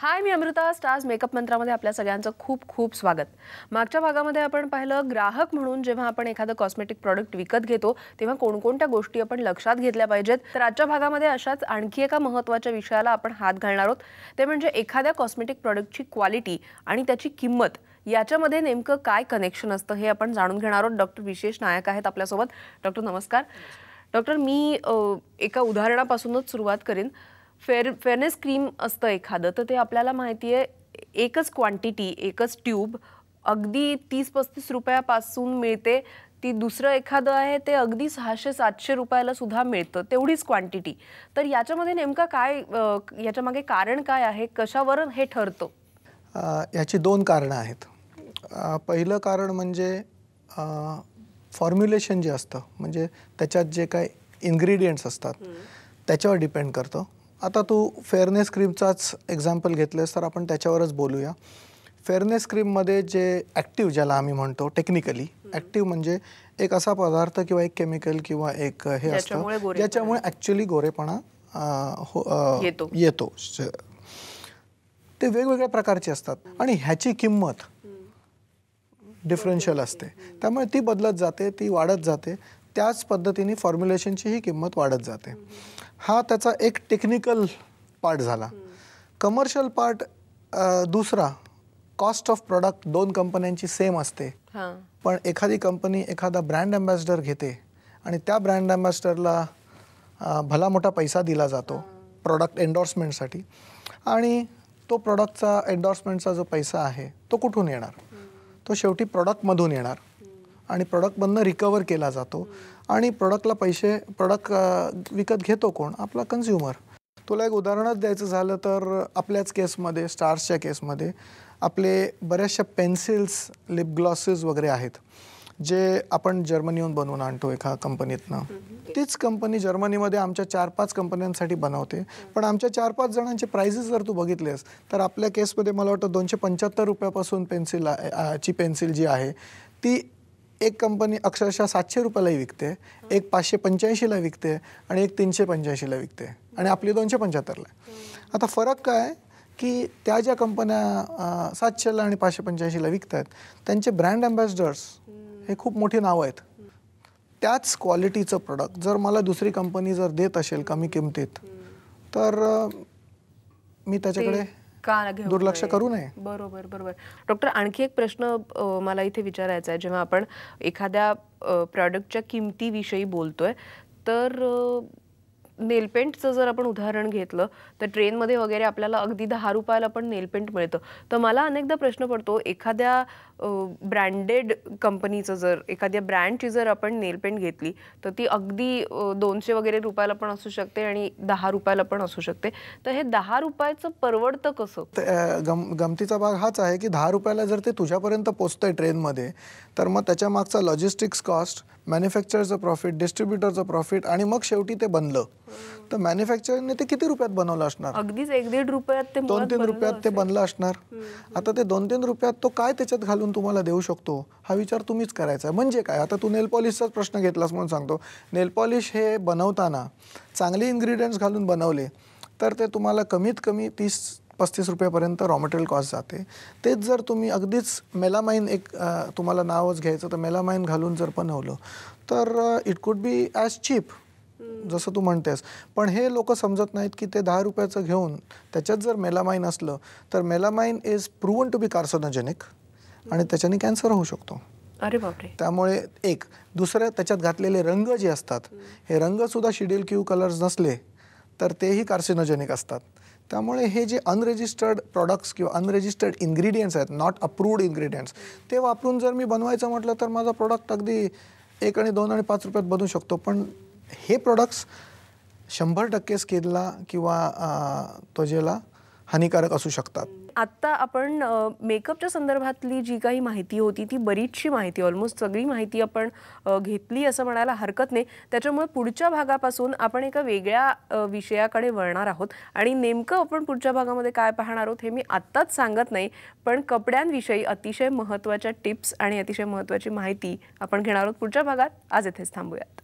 हाय मी Amruta. Stars makeup मंत्रामध्ये आपल्या सगळ्यांचं खूप खूप स्वागत. मागच्या भागामध्ये आपण पाहिलं ग्राहक म्हणून जेव्हा आपण एखादं कॉस्मेटिक प्रॉडक्ट विकत घेतो तेव्हा कोणकोणत्या गोष्टी आपण लक्षात घेतल्या पाहिजेत? तर आजच्या भागामध्ये अशाच आणखी एका महत्त्वाच्या विषयाला आपण हात घालणार आहोत. ते म्हणजे एखाद्या कॉस्मेटिक प्रॉडक्टची क्वालिटी आणि त्याची किंमत. याच्यामध्ये नेमकं काय कनेक्शन असतं हे आपण जाणून घेणार आहोत. डॉक्टर विशेष नायक आहेत आपल्यासोबत. डॉक्टर नमस्कार. डॉक्टर मी एका उदाहरणापासूनच सुरुवात करीन. फेअर फेअरनेस क्रीम असतं एखादं तर ते आपल्याला माहिती आहे एकच क्वांटिटी एकच ट्यूब अगदी तीस पस्तीस रुपयापासून मिळते. ती दुसरं एखादं आहे ते अगदी सहाशे सातशे रुपयाला सुद्धा मिळतं तेवढीच क्वांटिटी तर याच्यामध्ये नेमका काय याच्यामागे कारण काय आहे कशावर हे ठरतं? याची दोन कारणं आहेत. पहिलं कारण म्हणजे फॉर्म्युलेशन जे असतं म्हणजे त्याच्यात जे काय इन्ग्रेडियंट्स असतात त्याच्यावर डिपेंड करतं. आता तू फेअरनेस क्रीमचाच एक्झाम्पल घेतलेस तर आपण त्याच्यावरच बोलूया. फेअरनेस क्रीममध्ये जे ॲक्टिव्ह ज्याला आम्ही म्हणतो टेक्निकली ॲक्टिव्ह म्हणजे एक असा पदार्थ किंवा एक केमिकल किंवा एक हे असतं ज्याच्यामुळे ॲक्च्युली गोरेपणा हो येतो. ते वेगवेगळ्या प्रकारचे असतात. आणि ह्याची किंमत डिफरन्शियल असते. त्यामुळे ती बदलत जाते ती वाढत जाते. त्याच पद्धतीने फॉर्म्युलेशनची ही किंमत वाढत जाते. हा त्याचा एक टेक्निकल पार्ट झाला. कमर्शियल पार्ट दुसरा कॉस्ट ऑफ प्रॉडक्ट दोन कंपन्यांची सेम असते. पण एखादी कंपनी एखादा ब्रँड अँबॅसिडर घेते आणि त्या ब्रँड अँबॅसिडरला भला मोठा पैसा दिला जातो प्रॉडक्ट एन्डॉर्समेंटसाठी आणि तो प्रॉडक्टचा एन्डॉर्समेंटचा जो पैसा आहे तो कुठून येणार? तो शेवटी प्रॉडक्टमधून येणार. आणि प्रॉडक्टमधनं रिकवर केला जातो. आणि प्रॉडक्टला पैसे प्रॉडक्ट विकत घेतो कोण? आपला कन्झ्युमर तुला एक उदाहरणच द्यायचं झालं तर आपल्याच केसमध्ये स्टार्सच्या केसमध्ये आपले बऱ्याचशा पेन्सिल्स लिप ग्लॉसेस वगैरे आहेत जे आपण जर्मनीहून बनवून आणतो एका कंपनीतनं तीच कंपनी जर्मनीमध्ये आमच्या चार पाच कंपन्यांसाठी बनवते. पण आमच्या चार पाच जणांचे प्राइजेस जर तू बघितलेस तर आपल्या केसमध्ये मला वाटतं दोनशे पंच्याहत्तर रुपयापासून पेन्सिल ची पेन्सिल जी आहे ती एक कंपनी अक्षरशः सातशे रुपयालाही विकते एक पाचशे पंच्याऐंशीला विकते आणि एक तीनशे पंच्याऐंशीला विकते आणि आपली दोनशे पंच्याहत्तरला. आता फरक काय की त्या ज्या कंपन्या सातशेला आणि पाचशे पंच्याऐंशीला विकत आहेत त्यांचे ब्रँड अँबॅसिडर्स हे खूप मोठी नावं आहेत त्याच क्वालिटीचं प्रोडक्ट जर मला दुसरी कंपनी जर देत असेल कमी किमतीत तर मी त्याच्याकडे का दुर्लक्ष? करू नये बरोबर बरोबर डॉक्टर आणखी एक प्रश्न मला इथे विचारायचा आहे जेव्हा आपण एखाद्या प्रॉडक्टच्या किमतीविषयी बोलतोय तर नेलपेंटचं जर आपण उदाहरण घेतलं तर ट्रेनमध्ये वगैरे आपल्याला अगदी दहा रुपयाला पण नेलपेंट मिळतं. तर मला अनेकदा प्रश्न पडतो एखाद्या ब्रँडेड कंपनीचं जर एखाद्या ब्रँडची जर आपण नेलपेंट घेतली तर ती अगदी दोनशे वगैरे रुपयाला पण असू शकते आणि दहा रुपयाला पण असू शकते. तर हे दहा रुपयाचं परवडतं कसं? गम गमतीचा भाग हाच आहे की दहा रुपयाला जर ते तुझ्यापर्यंत पोचतंय ट्रेनमध्ये तर मग त्याच्या मागचा लॉजिस्टिक्स कॉस्ट मॅन्युफॅक्चरचं प्रॉफिट डिस्ट्रीब्युटरचं प्रॉफिट आणि मग शेवटी ते बनलं. तर मॅन्युफॅक्चरने ते किती रुपयात बनवलं असणार? अगदीच एक दीड रुपयात ते दोन तीन रुपयात ते. बनलं असणार? आता ते दोन तीन रुपयात तो काय त्याच्यात घालून तुम्हाला देऊ शकतो? हा विचार तुम्हीच करायचा आहे. म्हणजे काय? आता तू नेल पॉलिशचाच प्रश्न घेतलास म्हणून सांगतो. नेल पॉलिश हे बनवताना चांगले इन्ग्रेडियंट्स घालून बनवले तर ते तुम्हाला कमीत कमी तीस पस्तीस रुपयापर्यंत रॉ मटेरियल कॉस्ट जाते. तेच जर तुम्ही अगदीच मेलामाइन एक तुम्हाला नावच घ्यायचं तर मेलामाइन घालून जर बनवलं तर it could be as chip जसं तू म्हणतेस. पण हे लोक समजत नाहीत की ते दहा रुपयाचं घेऊन त्याच्यात जर मेलामाइन असलं तर melamine is proven to be carcinogenic आणि त्याच्याने कॅन्सर होऊ शकतो. अरे बापरे. त्यामुळे एक दुसरं त्याच्यात घातलेले रंग जे असतात हे रंगसुद्धा शिड्यूल क्यू कलर्स नसले तर तेही कार्सिनोजेनिक असतात. त्यामुळे हे जे अनरेजिस्टर्ड प्रॉडक्ट्स किंवा अनरेजिस्टर्ड इन्ग्रेडियंट्स आहेत नॉट अप्रूव्ड इन्ग्रेडियंट्स ते वापरून जर मी बनवायचं म्हटलं तर माझा प्रॉडक्ट अगदी एक आणि दोन आणि पाच रुपयात बनवू शकतो. पण हे प्रॉडक्ट्स शंभर टक्के स्केलला किंवा त्वजेला हानिकारक असू शकतात. आत्ता आपण मेकअपच्या संदर्भातली जी काही माहिती होती ती बरीचशी माहिती ऑलमोस्ट सगळी माहिती आपण घेतली असं म्हणायला हरकत नाही. त्याच्यामुळे पुढच्या भागापासून आपण एका वेगळ्या विषयाकडे वळणार आहोत. आणि नेमकं आपण पुढच्या भागामध्ये काय पाहणार आहोत हे मी आत्ताच सांगत नाही पण कपड्यांविषयी अतिशय महत्त्वाच्या टिप्स आणि अतिशय महत्त्वाची माहिती आपण घेणार आहोत पुढच्या भागात. आज इथेच थांबूयात.